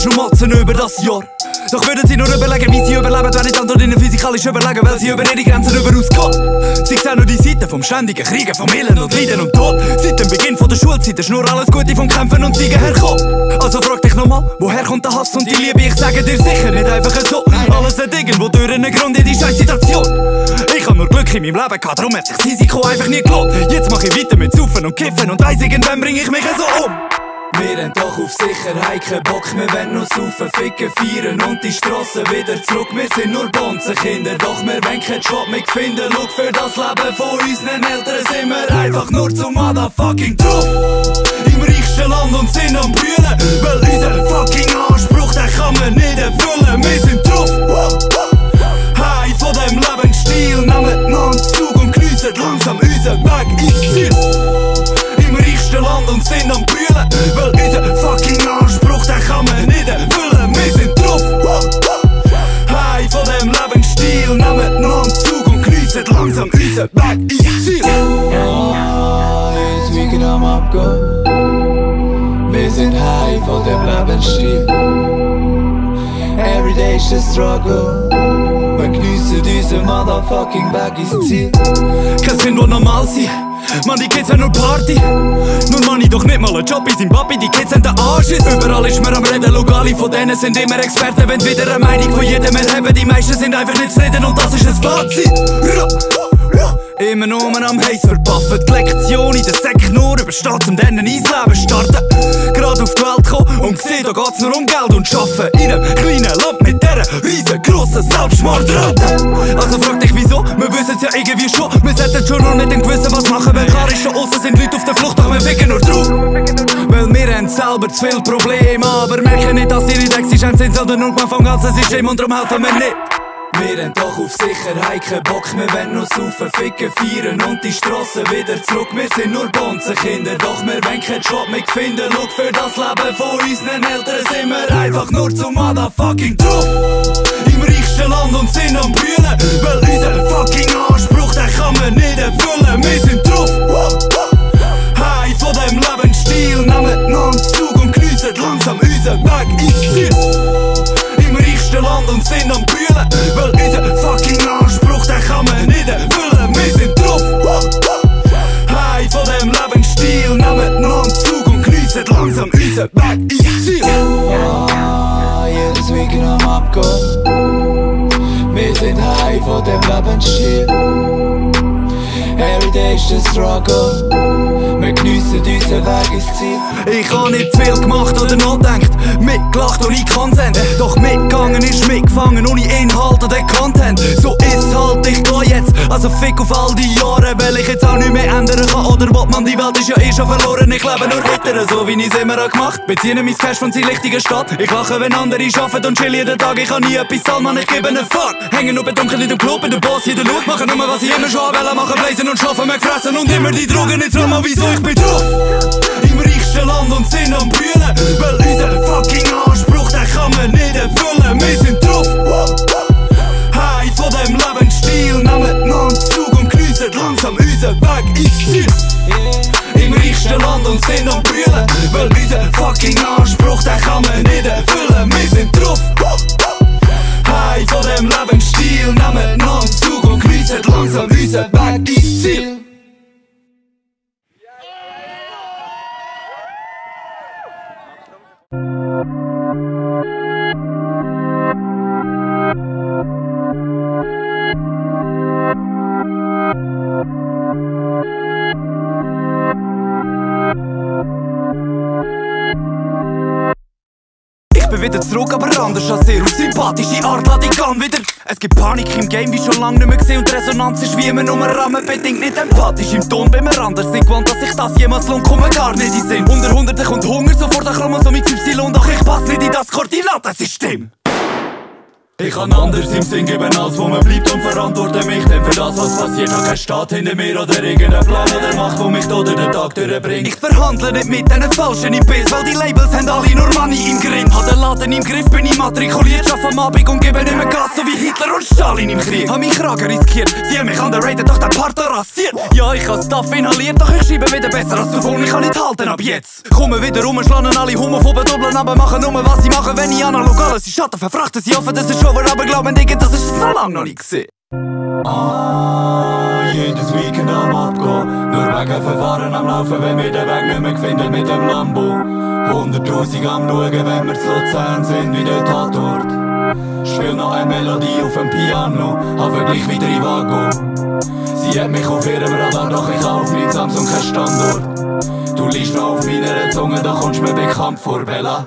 ist nur Motzen über das Jahr. Doch würden sie nur überlegen, wie sie überleben, wenn ich dann ihnen physikalisch überlegen, weil sie über ihre Grenzen über ausgehen. Sie sehen nur die Seite vom ständigen Kriegen, vom Elend und Leiden und Tod. Seit dem Beginn von der Schulzeit ist nur alles Gute vom Kämpfen und Siegen herkommen. Also frag dich nochmal, woher kommt der Hass und die Liebe? Ich sage dir sicher, nicht einfach so. Alles hat irgendwo durch einen Grund in die scheiß Situation. Ich hab nur Glück in meinem Leben gehabt, darum hat sich das Risiko einfach nie gelohnt. Jetzt mach ich weiter mit Saufen und Kiffen und weiss, irgendwann bring ich mich so um. Wir haben doch auf Sicherheit keinen Bock, wir wollen nur saufen, ficken, feiern und die Strassen wieder zurück. Wir sind nur Bonzenkinder, doch wir wollen keinen Job mehr finden. Schau, für das Leben von unseren Eltern sind wir einfach nur zum Motherfucking drauf. Im reichsten Land und sind am Brüllen, weil unser fucking Anspruch, den kann man nicht erfüllen. Wir sind drauf. Hey, von dem Lebensstil, nehmen einander Zug und geniessen langsam unseren Weg dem Lebensstil, nehmen einander Zug und geniessen langsam unseren Weg ins Ziel. Ah, jetzt wiegen am Abgehen. Wir sind high von dem Lebensstil. Everyday ist ein Struggle. Wir geniessen diesen motherfucking Weg ins Ziel. Kein Sinn, wo normal sein. Mann, die Kids haben nur Party. Nur Mann, ich doch einen Job in Zimbabwe. Die Kids haben den Anschiss. Überall ist man am Reden. Schau, alle von denen sind immer Experten. Wenn wieder eine Meinung von jedem erheben. Die meisten sind einfach nicht zufrieden und das ist ein Fazit. Immer nur am Heiß verpaffen. Die Lektion in der Sek nur übersteht, um dann ein Eisleben starten. Gerade auf die Welt kommen und gesehen, da geht's nur um Geld und Schaffen. In einem kleinen Land mit dieser riesengroßen Selbstmordrate. Also frag dich wieso, wir wissen's ja irgendwie schon. Wir sollten schon noch nicht Gewissen was machen, weil klar ist schon außen sind Leute auf der Flucht, doch wir ficken nur drauf. Weil wir haben selber zu viel Probleme, aber merken nicht, dass sie nicht existent sind, sondern nur vom ganzen System und darum helfen wir nicht. Wir haben doch auf Sicherheit keinen Bock, wir wollen nur saufen, ficken, feiern und die Strassen wieder zurück. Wir sind nur Bonzenkinder, doch wir wollen keinen Job mehr finden. Schau, für das Leben von unseren Eltern sind wir einfach nur zum Motherfucking drauf. Im reichsten Land und sind am Brüllen, weil unser fucking Anspruch, den kann man nicht erfüllen. Weekend am Abgehen. Wir sind high von dem Lebensstil. Everyday ist ein Struggle. Wir unseren Weg ins Ziel. Ich hab nicht viel gemacht oder nachdenkt, mitgelacht ohne Konsens. Doch mitgegangen ist mitgefangen ohne Inhalt oder Content. So ist halt, ich geh jetzt, also fick auf all die Jahre, weil ich jetzt auch nicht mehr ändern kann. Oder was man, die Welt ist ja eh schon verloren, ich lebe nur weiter, so wie ich's immer hab gemacht. Beziehe mein Cash von seiner richtigen Stadt. Ich lache, wenn andere arbeiten und chill jeden Tag. Ich kann nie etwas zahlen, man, ich gebe einen Fuck. Hängen nur betrunken in dem Club, in der Boss, jeder schaut, machen nur, was ich immer schon will, machen, blazen und schlafen, mehr fressen und immer die Drogen nicht drum, wieso ich bin drauf. Im reichsten Land und sind am Brüllen, weil unser fucking Anspruch, den kann man nicht erfüllen. Wir sind drauf. Hey, von dem Lebensstil, nehmen einander Zug und geniessen langsam unseren Weg ins Ziel. Im reichsten Land und sind am Brüllen, weil unser fucking Anspruch, den kann man nicht erfüllen. Wir sind drauf. Hey, von dem Lebensstil, nehmen einander Zug und geniessen langsam unseren Weg ins Ziel. Bin wieder zurück, aber anders als ihr. Auf sympathische Art lade ich an wieder. Es gibt Panik im Game, wie schon lange nicht mehr gesehen. Und Resonanz ist wie immer nur rahmenbedingt nicht empathisch. Im Ton, wenn wir anders sind, gewohnt, dass ich das jemals lohnt, kommen gar nicht in Sinn. Unter Hunderten kommt Hunger, sofort ein Chromosom mit Y. Doch ich pass nicht in das Koordinatensystem. Ich kann anders im Sinn geben, als wo man bleibt und verantworte mich dann für das, was passiert. Hab kein Staat hinter mir oder irgendein Plan oder Macht, wo mich oder den Tag durchbringt. Ich verhandle nicht mit diesen Falschen im weil die Labels haben alle nur Money im Grind. Hab den Laden im Griff, bin ich matrikuliert, schaff am Abend und gebe nicht mehr Gas, so wie Hitler und Stalin im Krieg. Hab mich Kragen riskiert, sie haben mich underrated, doch der Partner rasiert. Ja, ich hab Stuff inhaliert, doch ich schreibe wieder besser als zuvor, ich kann nicht halten ab jetzt. Komme wieder rum, schlagen alle homophoben doppeln, aber machen nur was sie machen, wenn ich analog alles in Schatten verfrachte. Sie hoffen, dass es schon aber glauben, Digga, das ist so lang noch nicht gesehen. Ah, jedes Weekend am Abgehen. Nur wegen Verfahren am Laufen, wenn wir den Weg nicht mehr finden mit dem Lambo. Hunderttausend am Schauen, wenn wir zu Luzern sind, wie der Tatort. Spiel noch eine Melodie auf dem Piano, aber gleich wieder in Vago. Sie hat mich auf ihrem Radar, doch ich auf meinen Samsung kein Standort. Du liegst noch auf meiner Zunge, da kommst mir bekannt vor, Bella.